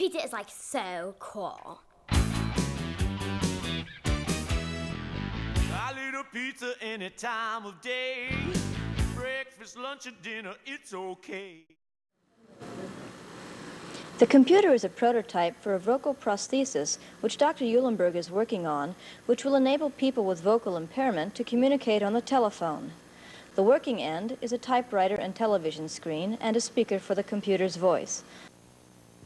Pizza is like so cool. I eat a pizza any time of day. Breakfast, lunch, and dinner, it's okay. The computer is a prototype for a vocal prosthesis which Dr. Eulenberg is working on, which will enable people with vocal impairment to communicate on the telephone. The working end is a typewriter and television screen and a speaker for the computer's voice.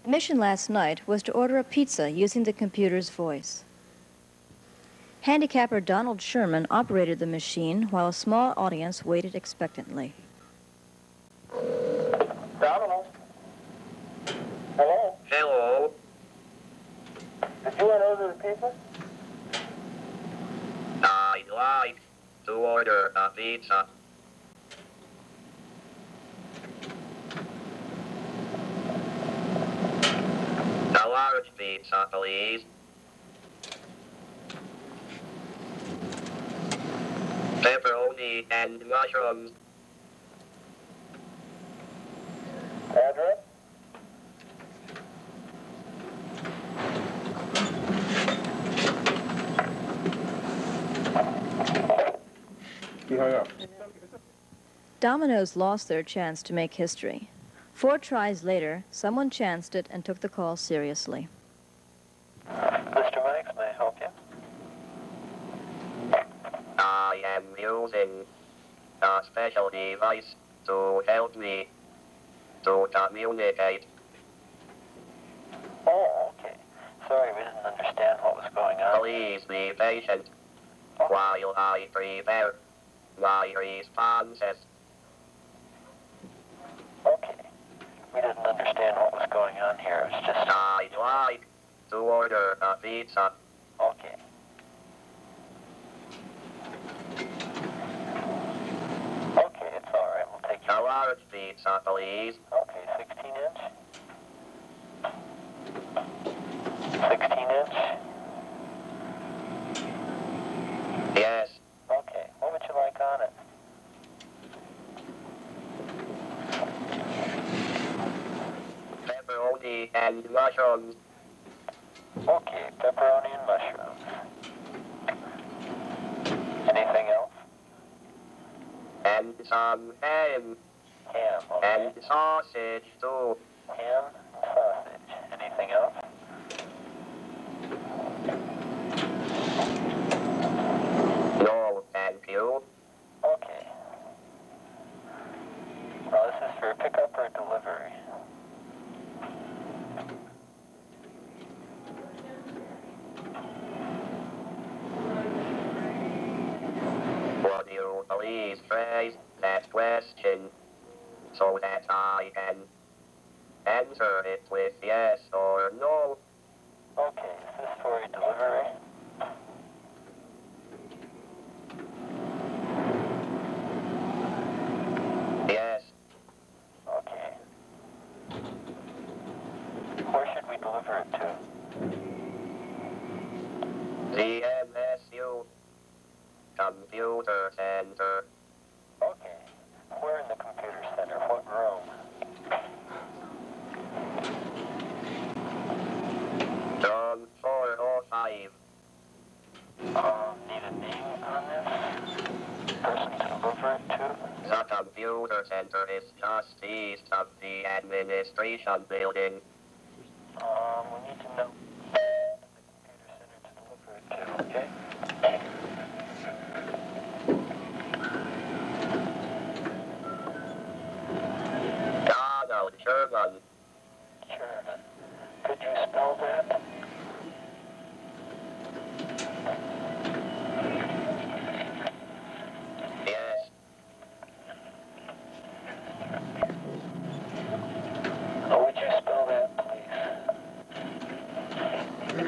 The mission last night was to order a pizza using the computer's voice. Handicapper Donald Sherman operated the machine while a small audience waited expectantly. Domino. Hello. Hello. Did you want to order the pizza? I'd like to order a pizza. Large pizza, please. Pepperoni and mushrooms. Address? He hung up. Domino's lost their chance to make history. Four tries later, someone chanced it and took the call seriously. Mr. Mike's, may I help you? I am using a special device to help me to communicate. Oh, okay. Sorry, we didn't understand what was going on. Please be patient oh. while I prepare my responses. Okay. We didn't understand what was going on here. It's just... I'd like to order a pizza. Okay. Okay, it's all right. We'll take A you. large pizza, please. Okay, 16 inch? 16 inch? Yes, Okay. What would you like on it? Pepperoni and mushrooms. Okay, pepperoni and mushrooms. Anything else? And some ham Ham, okay. and sausage too. Ham and sausage. Anything else? No, thank you. Okay. Now, this is for pickup or delivery? Would you that question so that I can answer it with yes or no? Okay, is this for a delivery? Yes, Okay. Where should we deliver it to? the MSU Computer Center. Okay. Where in the computer center? What room? Room 405. Um, need a name on this? Person to deliver it to? The computer center is just east of the administration building. Um, we need to know the computer center to deliver it to, okay?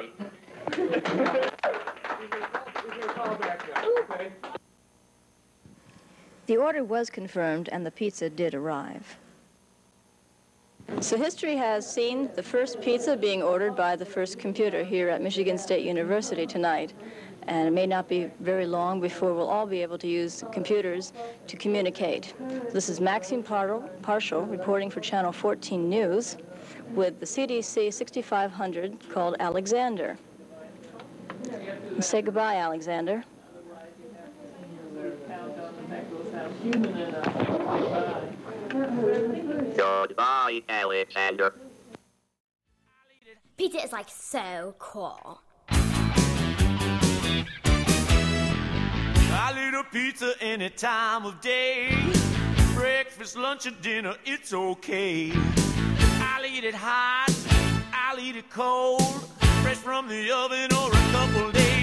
night. The order was confirmed and the pizza did arrive. So history has seen the first pizza being ordered by the first computer here at Michigan State University tonight. And it may not be very long before we'll all be able to use computers to communicate. This is Maxine Partial, Partial reporting for Channel 14 News with the CDC 6500 called Alexander. Say goodbye, Alexander. Goodbye, Alexander. Pizza is like so cool. I'll eat a pizza any time of day. Breakfast, lunch, and dinner, it's okay. Eat it hot, I'll eat it cold, fresh from the oven or a couple days.